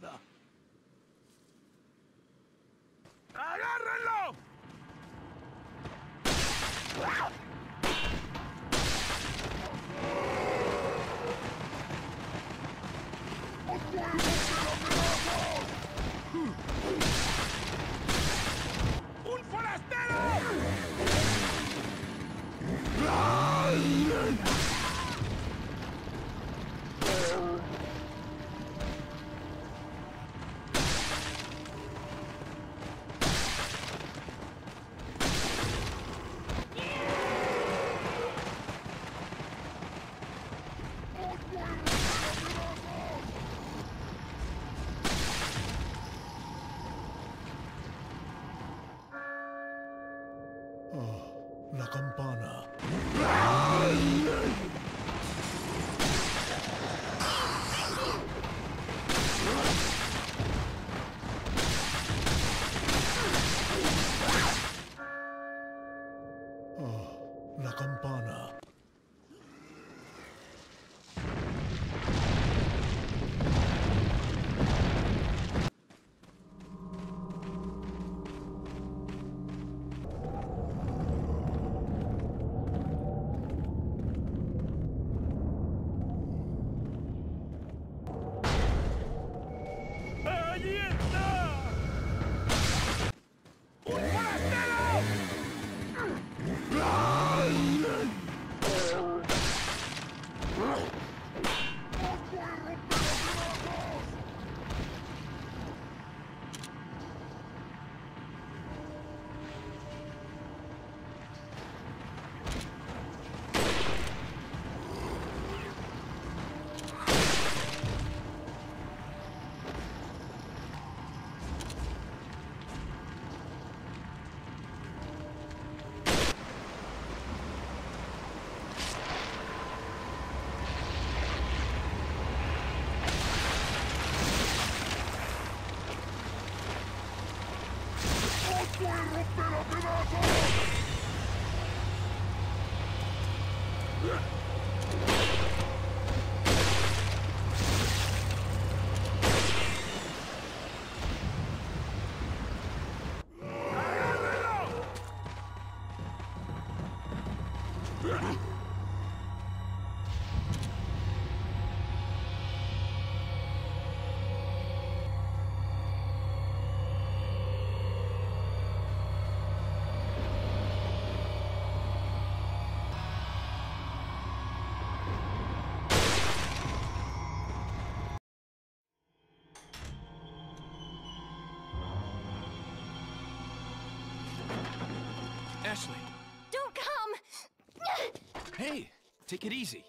together. कंपान Ashley. Don't come! Hey, take it easy.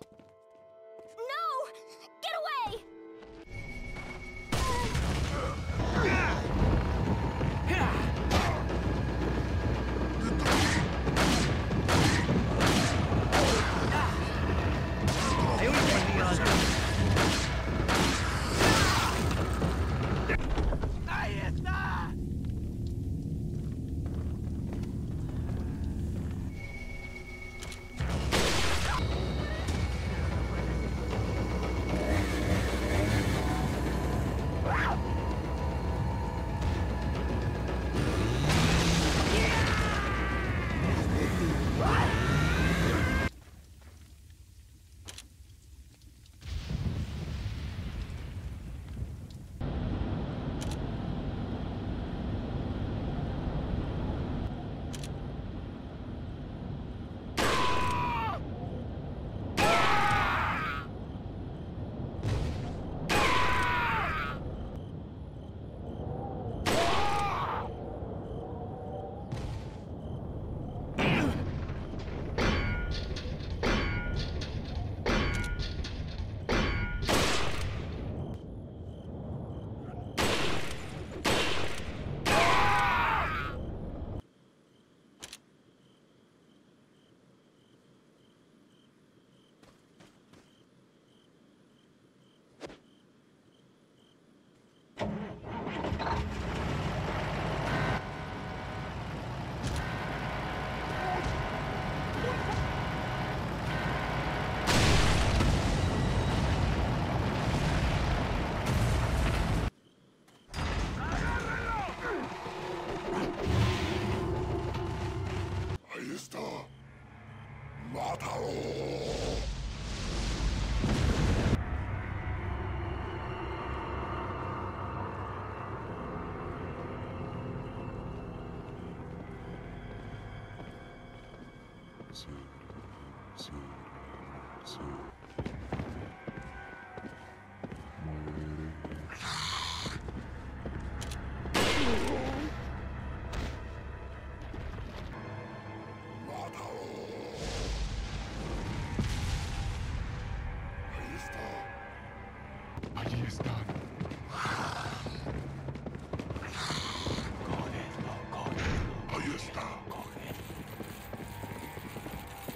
またろう。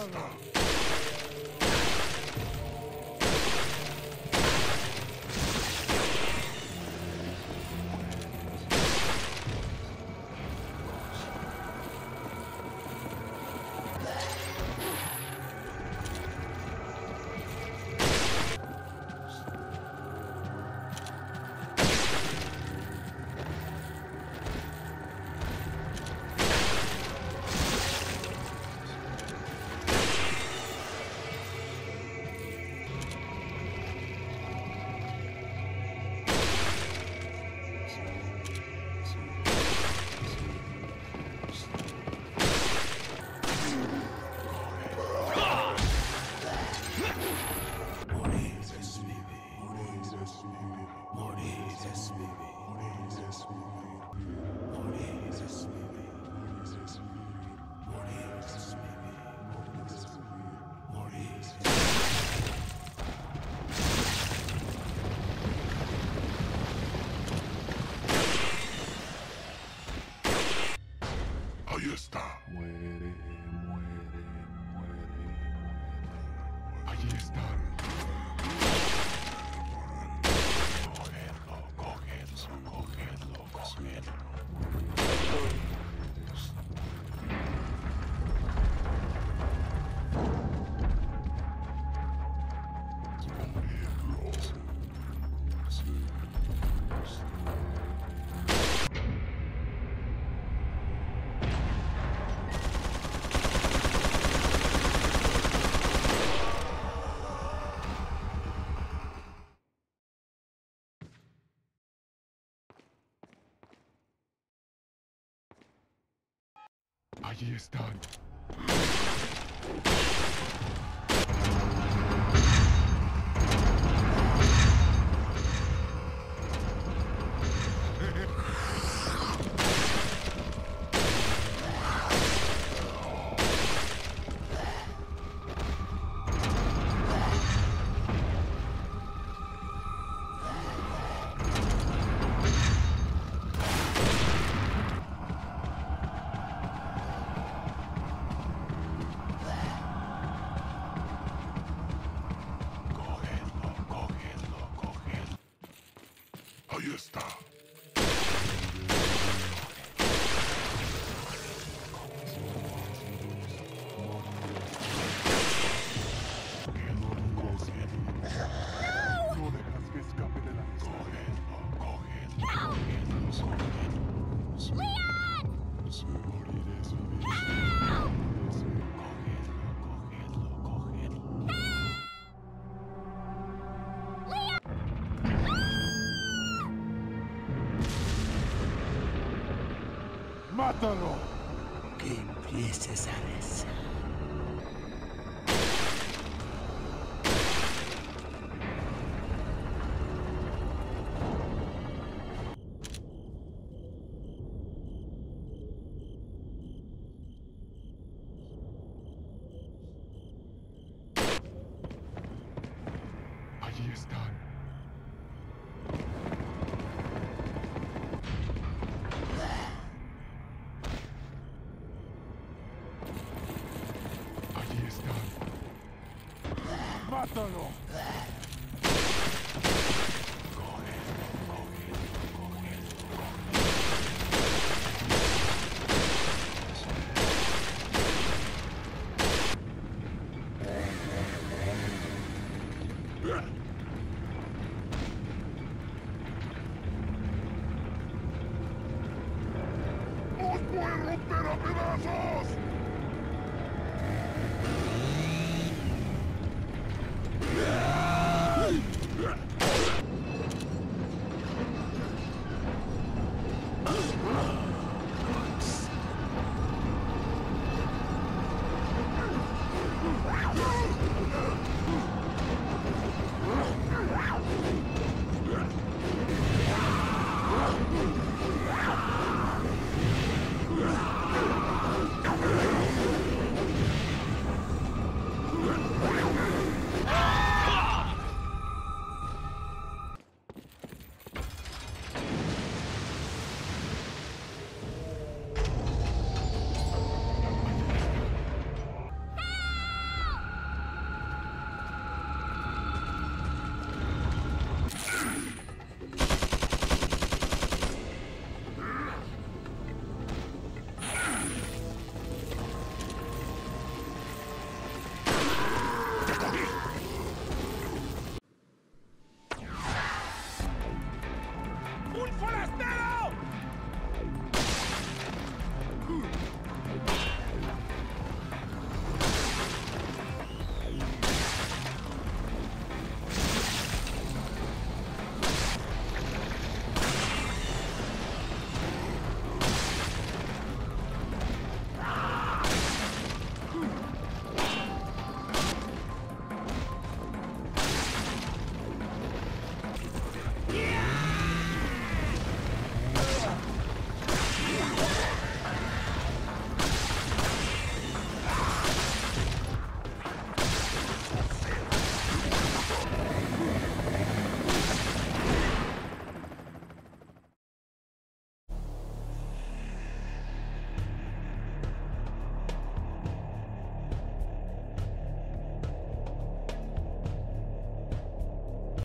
そ。Allí están. ¡Mátalo! Que empieces a ¡Mátalo! ¡Os voy a romper a pedazos!